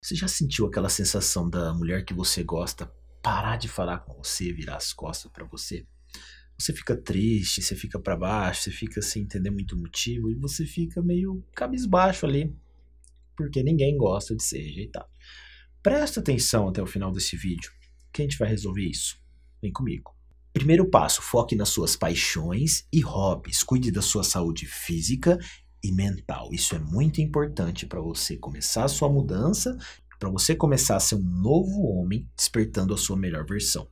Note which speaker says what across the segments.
Speaker 1: Você já sentiu aquela sensação da mulher que você gosta parar de falar com você, virar as costas para você? Você fica triste, você fica para baixo, você fica sem entender muito motivo e você fica meio cabisbaixo ali, porque ninguém gosta de ser rejeitado. Presta atenção até o final desse vídeo, que a gente vai resolver isso. Vem comigo. Primeiro passo, foque nas suas paixões e hobbies. Cuide da sua saúde física e mental. Isso é muito importante para você começar a sua mudança, para você começar a ser um novo homem, despertando a sua melhor versão.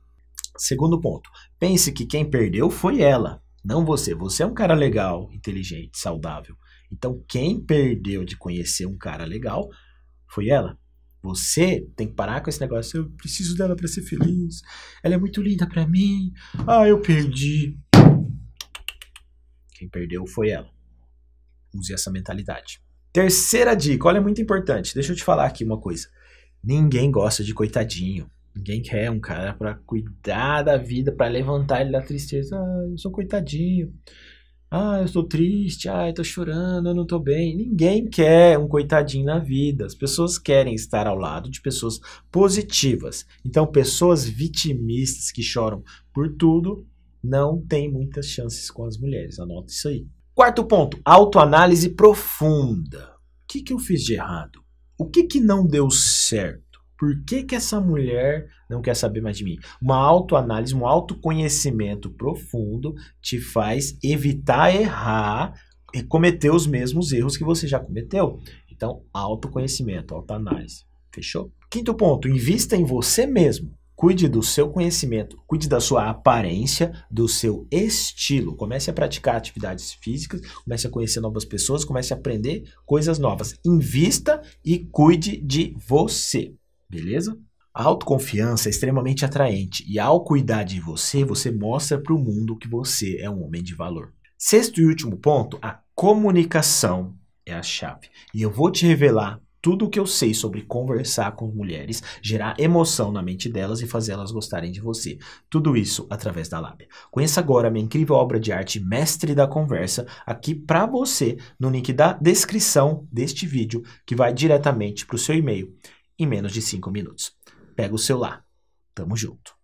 Speaker 1: Segundo ponto, pense que quem perdeu foi ela, não você. Você é um cara legal, inteligente, saudável. Então, quem perdeu de conhecer um cara legal foi ela. Você tem que parar com esse negócio. Eu preciso dela para ser feliz. Ela é muito linda para mim. Ah, eu perdi. Quem perdeu foi ela. Use essa mentalidade. Terceira dica, olha, é muito importante. Deixa eu te falar aqui uma coisa. Ninguém gosta de coitadinho. Ninguém quer um cara para cuidar da vida, para levantar ele da tristeza. Ah, eu sou coitadinho. Ah, eu estou triste. Ah, eu tô chorando, eu não tô bem. Ninguém quer um coitadinho na vida. As pessoas querem estar ao lado de pessoas positivas. Então, pessoas vitimistas que choram por tudo não têm muitas chances com as mulheres. Anota isso aí. Quarto ponto, autoanálise profunda. O que, que eu fiz de errado? O que, que não deu certo? Por que, que essa mulher não quer saber mais de mim? Uma autoanálise, um autoconhecimento profundo te faz evitar errar e cometer os mesmos erros que você já cometeu. Então, autoconhecimento, autoanálise. Fechou? Quinto ponto, invista em você mesmo. Cuide do seu conhecimento, cuide da sua aparência, do seu estilo. Comece a praticar atividades físicas, comece a conhecer novas pessoas, comece a aprender coisas novas. Invista e cuide de você, beleza? A autoconfiança é extremamente atraente e ao cuidar de você, você mostra para o mundo que você é um homem de valor. Sexto e último ponto, a comunicação é a chave. E eu vou te revelar tudo o que eu sei sobre conversar com mulheres, gerar emoção na mente delas e fazer elas gostarem de você. Tudo isso através da lábia. Conheça agora a minha incrível obra de arte Mestre da Conversa aqui para você no link da descrição deste vídeo que vai diretamente para o seu e-mail em menos de 5 minutos. Pega o seu lá. Tamo junto.